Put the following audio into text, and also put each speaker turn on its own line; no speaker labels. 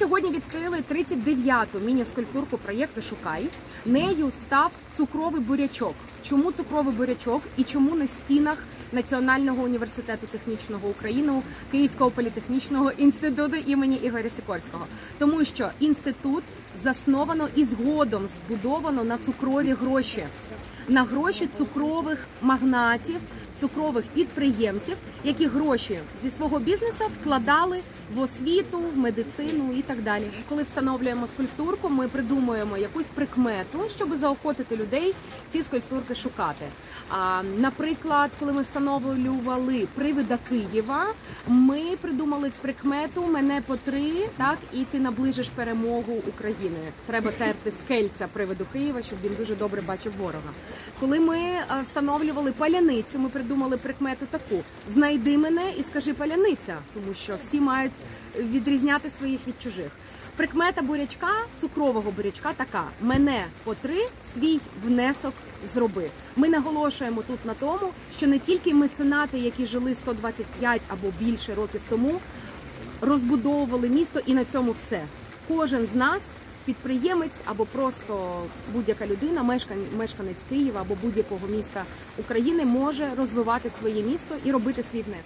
сьогодні відкрили 39-ту міні-скульптурку проєкту Шукай. Нею став цукровий бурячок. Чому цукровий бурячок і чому на стінах Національного університету технічного України Київського політехнічного інституту імені Ігоря Сікорського? Тому що інститут засновано і згодом збудовано на цукрові гроші, на гроші цукрових магнатів, цукрових підприємців, які гроші зі свого бізнесу вкладали в освіту, в медицину і так далі. Коли встановлюємо скульптурку, ми придумуємо якусь прикмету, щоб заохотити людей ці скульптурки шукати. А, наприклад, коли ми встановлювали привида Києва, ми придумали прикмету мене по три, так і ти наближиш перемогу України. Треба терти скельця привиду Києва, щоб він дуже добре бачив ворога. Коли ми встановлювали паляницю, ми придумали прикмету таку: знайди мене і скажи паляниця, тому що всі мають відрізняти своїх від чужих. Прикмета бурячка, цукрового бурячка така: мене по три свій внесок зроби. Ми наголошуємо тут на тому, що не тільки меценати, які жили 125 або більше років тому, розбудовували місто, і на цьому все. Кожен з нас. Підприємець або просто будь-яка людина, мешкан- мешканець Києва або будь-якого міста України може розвивати своє місто і робити свій внесок.